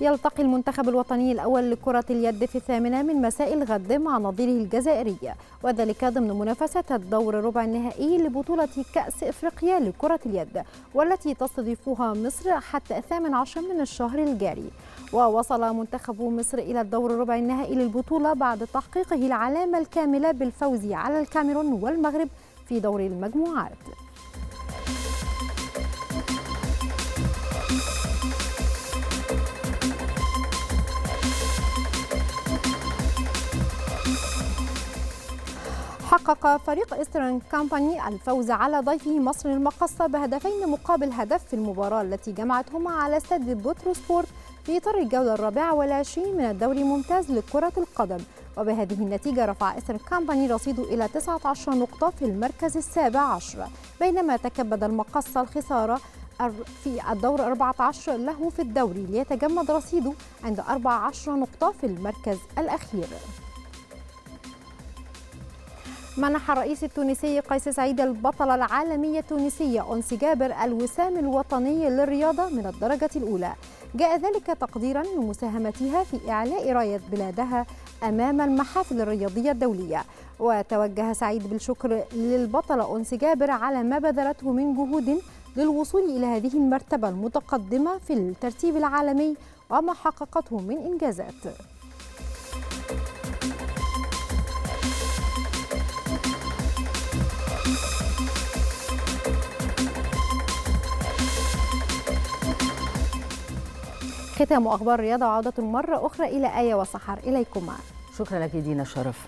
يلتقي المنتخب الوطني الأول لكرة اليد في الثامنة من مساء الغد مع نظيره الجزائري وذلك ضمن منافسة الدور ربع النهائي لبطولة كأس إفريقيا لكرة اليد والتي تستضيفها مصر حتى الثامن عشر من الشهر الجاري. ووصل منتخب مصر إلى الدور ربع النهائي للبطولة بعد تحقيقه العلامة الكاملة بالفوز على الكاميرون والمغرب في دور المجموعات. حقق فريق إسترن كامباني الفوز على ضيفه مصر المقصة بهدفين مقابل هدف في المباراة التي جمعتهما على استاد بوترو سبورت في إطار الجولة الرابعة والعشرين من الدوري الممتاز لكرة القدم. وبهذه النتيجة رفع إسترن كامباني رصيده إلى 19 نقطة في المركز السابع عشر. بينما تكبد المقصة الخسارة في الدور 14 له في الدوري ليتجمد رصيده عند 14 نقطة في المركز الأخير. منح الرئيس التونسي قيس سعيد البطلة العالمية التونسية أنسي جابر الوسام الوطني للرياضة من الدرجة الأولى. جاء ذلك تقديرا لمساهمتها في إعلاء راية بلادها أمام المحافل الرياضية الدولية. وتوجه سعيد بالشكر للبطلة أنسي جابر على ما بذلته من جهود للوصول إلى هذه المرتبة المتقدمة في الترتيب العالمي وما حققته من إنجازات. ختام أخبار الرياضة وعودة مرة أخرى إلى آية وسحر. إليكما. شكرا لك دينا شرف.